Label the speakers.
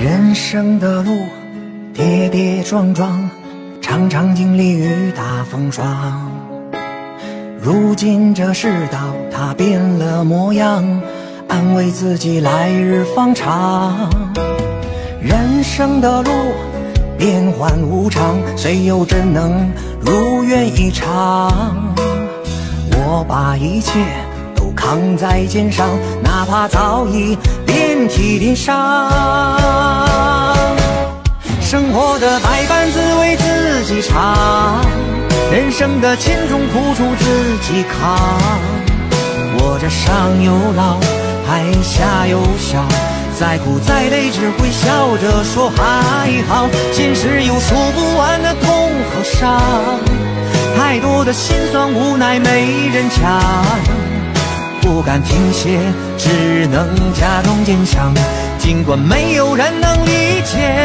Speaker 1: 人生的路跌跌撞撞，常常经历雨打风霜。如今这世道它变了模样，安慰自己来日方长。人生的路变幻无常，谁又真能如愿以偿？我把一切都扛在肩上，哪怕早已遍体鳞伤。生活的百般滋味自己尝，人生的千种苦楚自己扛。我这上有老，还下有小，再苦再累只会笑着说还好。现实有诉不完的痛和伤，太多的心酸无奈没人讲，不敢停歇，只能假装坚强，尽管没有人能理解。